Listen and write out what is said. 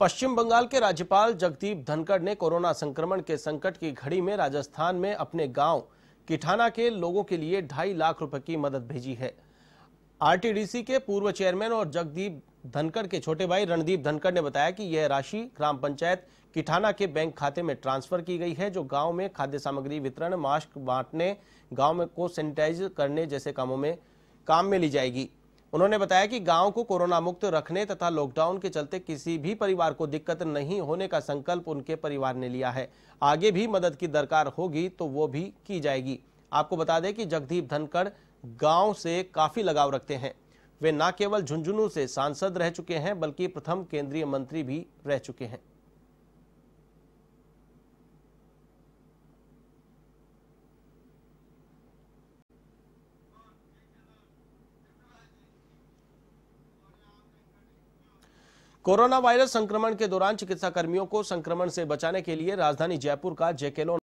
पश्चिम बंगाल के राज्यपाल जगदीप धनखड़ ने कोरोना संक्रमण के संकट की घड़ी में राजस्थान में अपने गाँव किठाना के लोगों के लिए ढाई लाख रुपए की मदद भेजी है। आरटीडीसी के पूर्व चेयरमैन और जगदीप धनखड़ के छोटे भाई रणदीप धनखड़ ने बताया कि यह राशि ग्राम पंचायत किठाना के बैंक खाते में ट्रांसफ़र की गई है, जो गाँव में खाद्य सामग्री वितरण, मास्क बांटने, गाँव में को सैनिटाइज करने जैसे कामों में काम में ली जाएगी। उन्होंने बताया कि गाँव को कोरोना मुक्त रखने तथा लॉकडाउन के चलते किसी भी परिवार को दिक्कत नहीं होने का संकल्प उनके परिवार ने लिया है। आगे भी मदद की दरकार होगी तो वो भी की जाएगी। आपको बता दें कि जगदीप धनखड़ गाँव से काफ़ी लगाव रखते हैं। वे न केवल झुंझुनू से सांसद रह चुके हैं, बल्कि प्रथम केंद्रीय मंत्री भी रह चुके हैं। कोरोना वायरस संक्रमण के दौरान चिकित्सा कर्मियों को संक्रमण से बचाने के लिए राजधानी जयपुर का जेकेलोन